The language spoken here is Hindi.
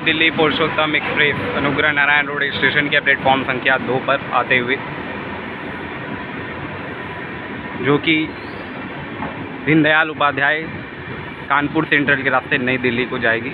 Delhi Purushottam express, Anugrah Narayan road station के प्लेटफॉर्म संख्या दो पर आते हुए, जो कि दीनदयाल उपाध्याय कानपुर सेंट्रल के रास्ते नई दिल्ली को जाएगी।